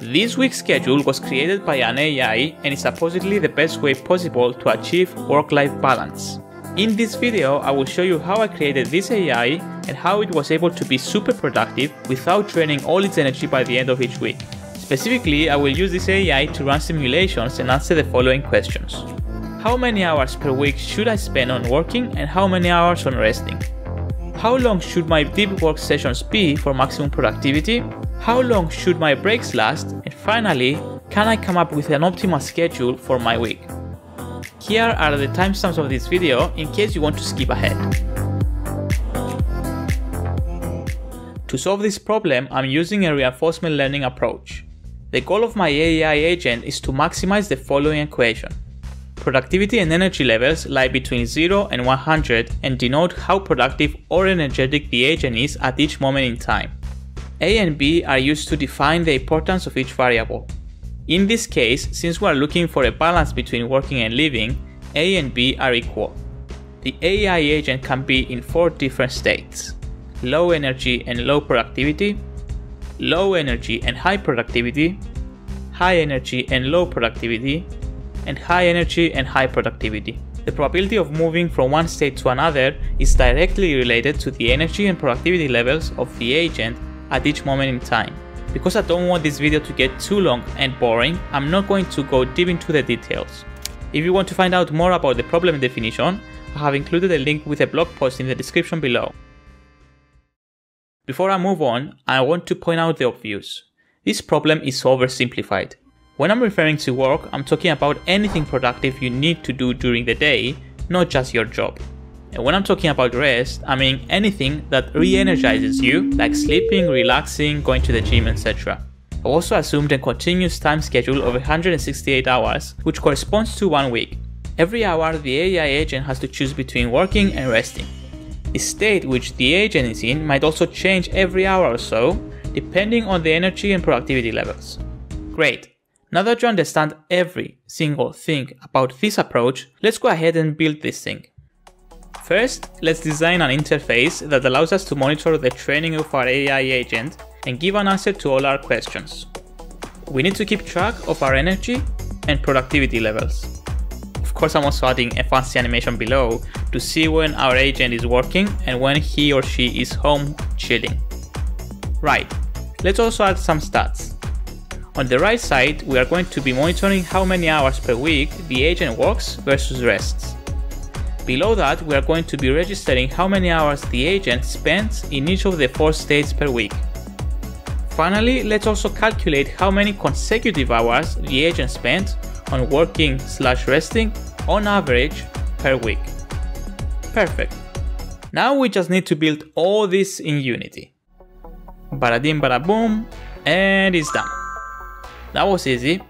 This week's schedule was created by an AI and is supposedly the best way possible to achieve work-life balance. In this video, I will show you how I created this AI and how it was able to be super productive without draining all its energy by the end of each week. Specifically, I will use this AI to run simulations and answer the following questions. How many hours per week should I spend on working and how many hours on resting? How long should my deep work sessions be for maximum productivity? How long should my breaks last? And finally, can I come up with an optimal schedule for my week? Here are the timestamps of this video in case you want to skip ahead. To solve this problem, I'm using a reinforcement learning approach. The goal of my AI agent is to maximize the following equation. Productivity and energy levels lie between 0 and 100 and denote how productive or energetic the agent is at each moment in time. A and B are used to define the importance of each variable. In this case, since we are looking for a balance between working and living, A and B are equal. The AI agent can be in four different states low energy and low productivity, low energy and high productivity, high energy and low productivity, and high energy and high productivity. The probability of moving from one state to another is directly related to the energy and productivity levels of the agent at each moment in time. Because I don't want this video to get too long and boring, I'm not going to go deep into the details. If you want to find out more about the problem definition, I have included a link with a blog post in the description below. Before I move on, I want to point out the obvious. This problem is oversimplified. When I'm referring to work, I'm talking about anything productive you need to do during the day, not just your job. And when I'm talking about rest, I mean anything that re-energizes you, like sleeping, relaxing, going to the gym, etc. I also assumed a continuous time schedule of 168 hours, which corresponds to one week. Every hour, the AI agent has to choose between working and resting. The state which the agent is in might also change every hour or so, depending on the energy and productivity levels. Great, now that you understand every single thing about this approach, let's go ahead and build this thing. First, let's design an interface that allows us to monitor the training of our AI agent and give an answer to all our questions. We need to keep track of our energy and productivity levels. Of course, I'm also adding a fancy animation below to see when our agent is working and when he or she is home chilling. Right, let's also add some stats. On the right side, we are going to be monitoring how many hours per week the agent works versus rests. Below that, we are going to be registering how many hours the agent spends in each of the four states per week. Finally, let's also calculate how many consecutive hours the agent spent on working slash resting on average per week. Perfect. Now we just need to build all this in Unity. Bada bada boom, and it's done. That was easy.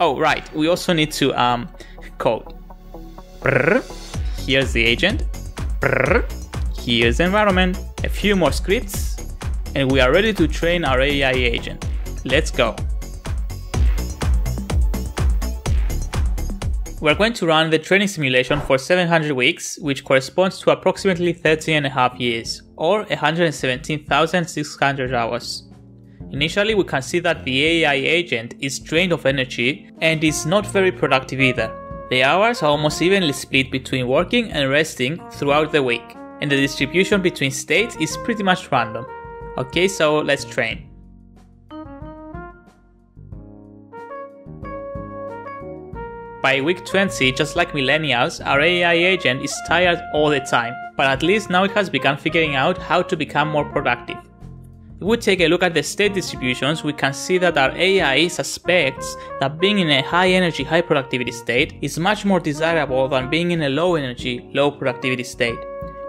Oh, right. We also need to um, code. Brrr. Here's the agent. Here's the environment. A few more scripts. And we are ready to train our AI agent. Let's go. We're going to run the training simulation for 700 weeks, which corresponds to approximately 13 and a half years, or 117,600 hours. Initially, we can see that the AI agent is drained of energy and is not very productive either. The hours are almost evenly split between working and resting throughout the week, and the distribution between states is pretty much random. Okay, so let's train. By week 20, just like millennials, our AI agent is tired all the time, but at least now it has begun figuring out how to become more productive. If we take a look at the state distributions, we can see that our AI suspects that being in a high energy, high productivity state is much more desirable than being in a low energy, low productivity state,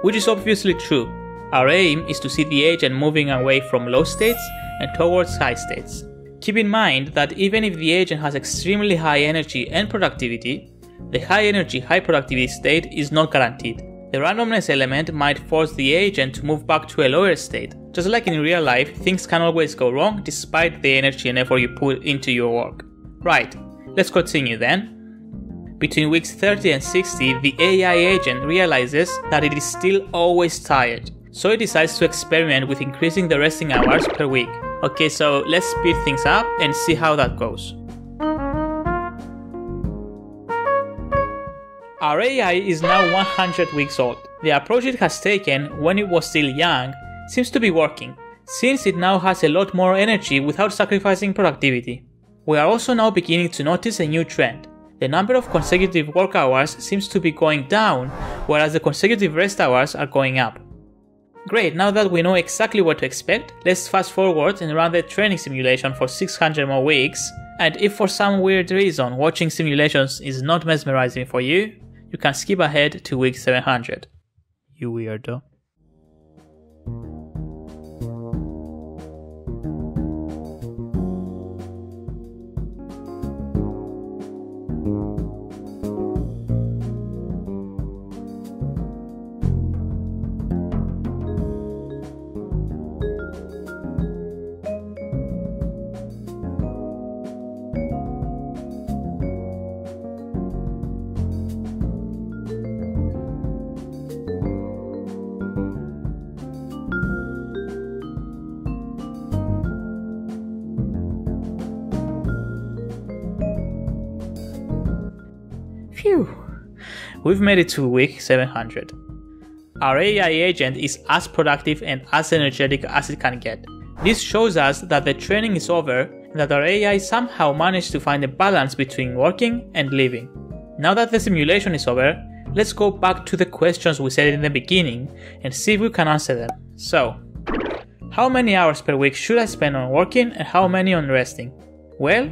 which is obviously true. Our aim is to see the agent moving away from low states and towards high states. Keep in mind that even if the agent has extremely high energy and productivity, the high energy, high productivity state is not guaranteed. The randomness element might force the agent to move back to a lower state, just like in real life, things can always go wrong despite the energy and effort you put into your work. Right, let's continue then. Between weeks 30 and 60, the AI agent realizes that it is still always tired, so it decides to experiment with increasing the resting hours per week. Okay, so let's speed things up and see how that goes. Our AI is now 100 weeks old. The approach it has taken when it was still young seems to be working, since it now has a lot more energy without sacrificing productivity. We are also now beginning to notice a new trend. The number of consecutive work hours seems to be going down, whereas the consecutive rest hours are going up. Great, now that we know exactly what to expect, let's fast forward and run the training simulation for 600 more weeks. And if for some weird reason watching simulations is not mesmerizing for you, you can skip ahead to week 700. You weirdo. Phew! We've made it to week 700. Our AI agent is as productive and as energetic as it can get. This shows us that the training is over and that our AI somehow managed to find a balance between working and living. Now that the simulation is over, let's go back to the questions we said in the beginning and see if we can answer them. So, how many hours per week should I spend on working and how many on resting? Well,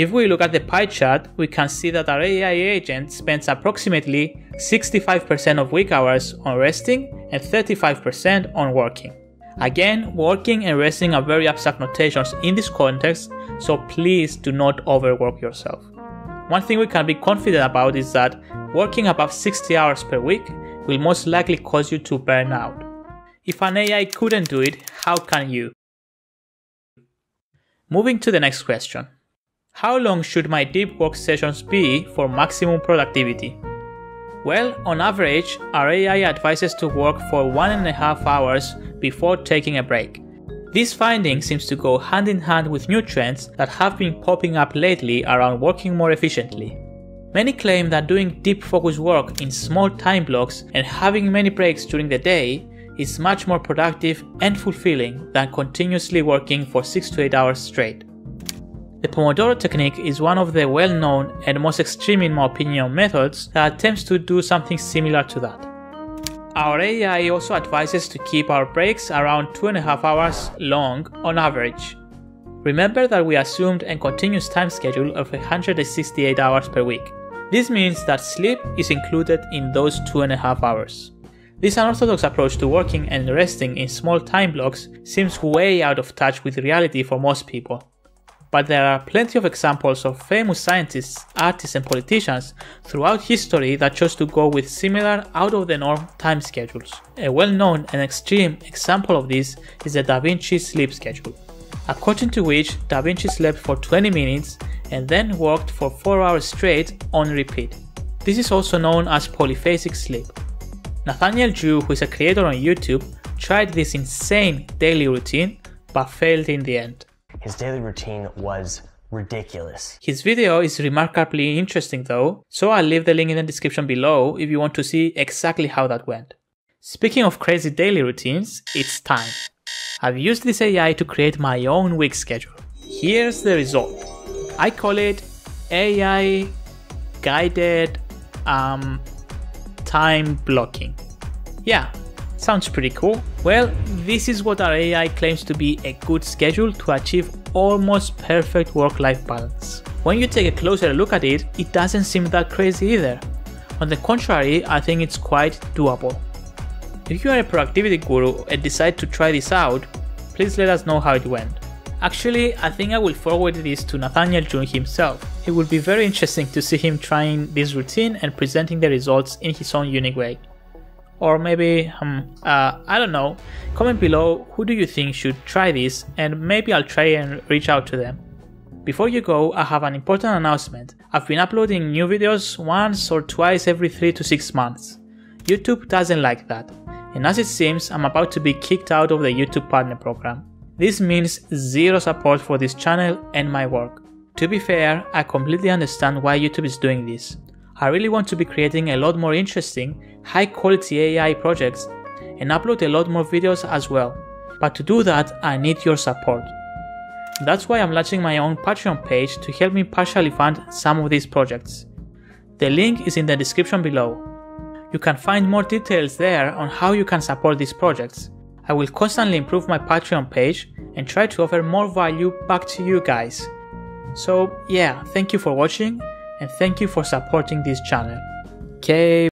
if we look at the pie chart, we can see that our AI agent spends approximately 65% of week hours on resting and 35% on working. Again, working and resting are very abstract notations in this context, so please do not overwork yourself. One thing we can be confident about is that working above 60 hours per week will most likely cause you to burn out. If an AI couldn't do it, how can you? Moving to the next question. How long should my deep work sessions be for maximum productivity? Well, on average, our AI advises to work for one and a half hours before taking a break. This finding seems to go hand in hand with new trends that have been popping up lately around working more efficiently. Many claim that doing deep focus work in small time blocks and having many breaks during the day is much more productive and fulfilling than continuously working for 6 to 8 hours straight. The Pomodoro technique is one of the well known and most extreme, in my opinion, methods that attempts to do something similar to that. Our AI also advises to keep our breaks around 2.5 hours long on average. Remember that we assumed a continuous time schedule of 168 hours per week. This means that sleep is included in those 2.5 hours. This unorthodox approach to working and resting in small time blocks seems way out of touch with reality for most people but there are plenty of examples of famous scientists, artists, and politicians throughout history that chose to go with similar out of the norm time schedules. A well known and extreme example of this is the Da Vinci sleep schedule, according to which Da Vinci slept for 20 minutes and then worked for 4 hours straight on repeat. This is also known as polyphasic sleep. Nathaniel Drew, who is a creator on YouTube, tried this insane daily routine but failed in the end. His daily routine was ridiculous. His video is remarkably interesting though, so I'll leave the link in the description below if you want to see exactly how that went. Speaking of crazy daily routines, it's time. I've used this AI to create my own week schedule. Here's the result. I call it AI guided um, time blocking. Yeah, Sounds pretty cool. Well, this is what our AI claims to be a good schedule to achieve almost perfect work-life balance. When you take a closer look at it, it doesn't seem that crazy either. On the contrary, I think it's quite doable. If you are a productivity guru and decide to try this out, please let us know how it went. Actually, I think I will forward this to Nathaniel Drew himself. It will be very interesting to see him trying this routine and presenting the results in his own unique way or maybe um, uh, I don't know. Comment below who do you think should try this and maybe I'll try and reach out to them. Before you go, I have an important announcement. I've been uploading new videos once or twice every 3 to 6 months. YouTube doesn't like that, and as it seems, I'm about to be kicked out of the YouTube Partner Program. This means zero support for this channel and my work. To be fair, I completely understand why YouTube is doing this. I really want to be creating a lot more interesting, high quality AI projects and upload a lot more videos as well. But to do that, I need your support. That's why I'm launching my own Patreon page to help me partially fund some of these projects. The link is in the description below. You can find more details there on how you can support these projects. I will constantly improve my Patreon page and try to offer more value back to you guys. So yeah, thank you for watching and thank you for supporting this channel. Okay.